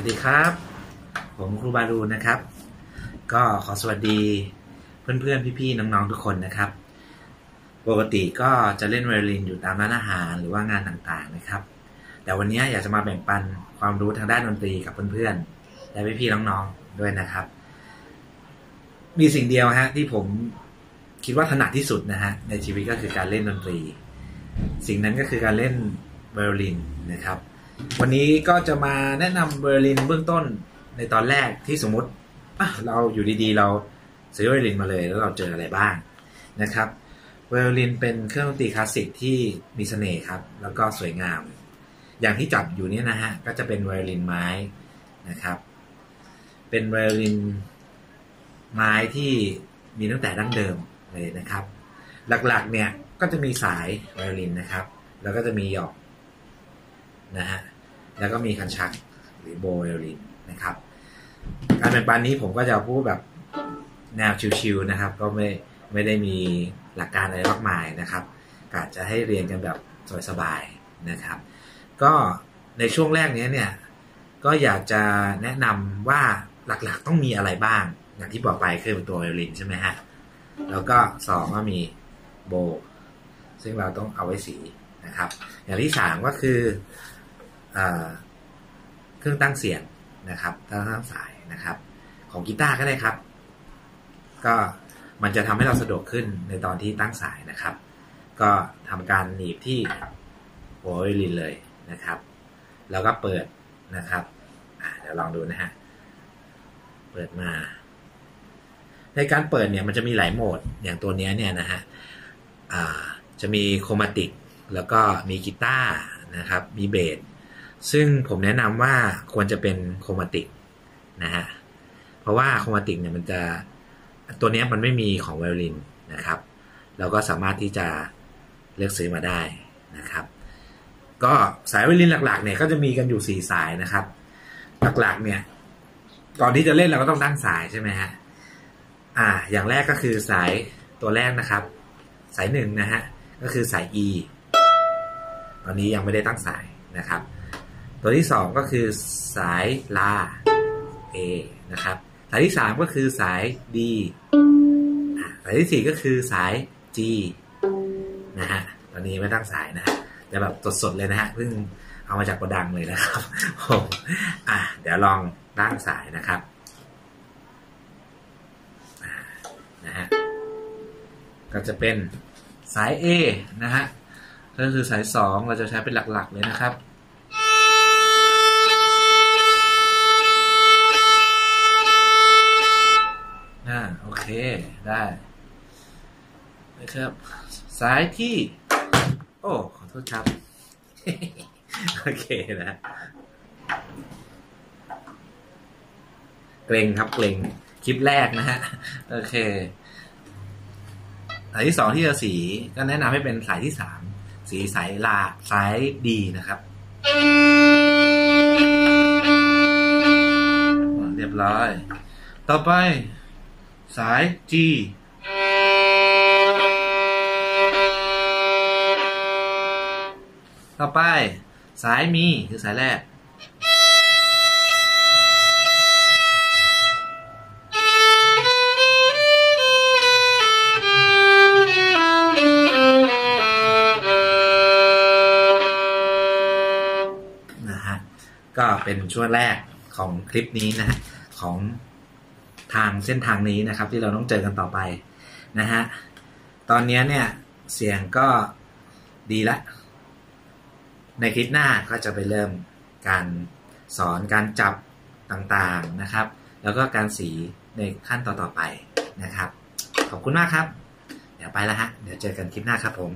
วัสดีครับ ผมครูบารูนะครับ ก็ขอสวัสดีเพื่อนๆ พี่ๆ น้องๆ ทุกคนนะครับ ปกติก็จะเล่นไวโอลินอยู่ตามร้านอาหารหรือว่างานต่างๆนะครับ แต่วันนี้อยากจะมาแบ่งปันความรู้ทางด้านดนตรีกับเพื่อนๆ และพี่ๆ น้องๆ ด้วยนะครับ มีสิ่งเดียวฮะที่ผมคิดว่าถนัดที่สุดนะฮะในชีวิตก็คือการเล่นดนตรี สิ่งนั้นก็คือการเล่นไวโอลินนะครับ วันนี้ก็จะมาแนะนำไวโอลินเบื้องต้นในตอนแรกที่สมมติเราอยู่ดีๆ เราซื้อไวโอลินมาเลย แล้วเราเจออะไรบ้างนะครับไวโอลินเป็นเครื่องดนตรีคลาสสิกที่มีเสน่ห์ครับ แล้วก็สวยงาม อย่างที่จับอยู่เนี่ยนะฮะก็จะเป็นไวโอลินไม้นะครับ เป็นไวโอลินไม้ที่มีตั้งแต่ดั้งเดิมเลยนะครับ หลักๆเนี่ยก็จะมีสายไวโอลินนะครับ แล้วก็จะมีหยอก นะฮะแล้วก็มีคันชักหรือโบไวโอลินนะครับ การแบ่งปันนี้ผมก็จะพูดแบบแนวชิวๆนะครับ ก็ไม่ไม่ได้มีหลักการอะไรมากมายนะครับกะจะให้เรียนกันแบบสบายๆนะครับ ก็ในช่วงแรกนี้เนี่ยก็อยากจะแนะนำว่าหลักๆต้องมีอะไรบ้าง อย่างที่บอกไปคือเป็นตัวไวโอลินใช่ไหมฮะแล้วก็สองก็มีโบ ซึ่งเราต้องเอาไว้สีนะครับ อย่างที่สามก็คือ เครื่องตั้งเสียงนะครับตั้งตั้งสายนะครับ ของกีตาร์ก็ได้ครับ ก็มันจะทำให้เราสะดวกขึ้นในตอนที่ตั้งสายนะครับ ก็ทำการหนีบที่หัวไวโอลินเลยนะครับ แล้วก็เปิดนะครับเดี๋ยวลองดูนะฮะ เปิดมา ในการเปิดเนี่ยมันจะมีหลายโหมด อย่างตัวนี้เนี่ยนะฮะจะมีโครมาติก แล้วก็มีกีตาร์นะครับ มีเบส ซึ่งผมแนะนำว่าควรจะเป็นโครมาติกนะฮะ เพราะว่าโครมาติกเนี่ยมันจะตัวนี้มันไม่มีของไวโอลินนะครับ เราก็สามารถที่จะเลือกซื้อมาได้นะครับ ก็สายไวโอลินหลักๆเนี่ยก็จะมีกันอยู่สี่สายนะครับ หลักๆเนี่ยก่อนที่จะเล่นเราก็ต้องตั้งสายใช่ไหมฮะ อ่า อย่างแรกก็คือสายตัวแรกนะครับ สายหนึ่งนะฮะ ก็คือสาย E ตอนนี้ยังไม่ได้ตั้งสายนะครับ ตัวที่สองก็คือสายลา A นะครับ สายที่สามก็คือสาย D สายที่สี่ก็คือสาย G นะฮะ ตอนนี้ไม่ตั้งสายนะฮะแต่แบบสดๆเลยนะฮะ เพิ่งเอามาจากโกดังเลยนะครับผมอะเดี๋ยวลองตั้งสายนะครับนะฮะ ก็จะเป็นสาย A นะฮะ ก็คือสาย 2 เราจะใช้เป็นหลักๆเลยนะครับ ได้นะครับสายที่ โอ้ขอโทษครับ โอเคนะเกรงครับเกรงคลิปแรกนะฮะโอเคสายที่สองที่จะสีก็แนะนำให้เป็นสายที่สามสีสายลาสายดีนะครับเรียบร้อย ต่อไป สาย G ต่อไปสายมีคือสายแรกก็เป็นช่วงแรกของคลิปนี้นะของ ทางเส้นทางนี้นะครับ ที่เราต้องเจอกันต่อไปนะฮะตอนนี้เนี่ยเสียงก็ดีละ ในคลิปหน้าก็จะไปเริ่มการสอนการจับต่างๆนะครับ แล้วก็การสีในขั้นต่อๆไปนะครับ ขอบคุณมากครับ เดี๋ยวไปแล้วฮะ เดี๋ยวเจอกันคลิปหน้าครับผม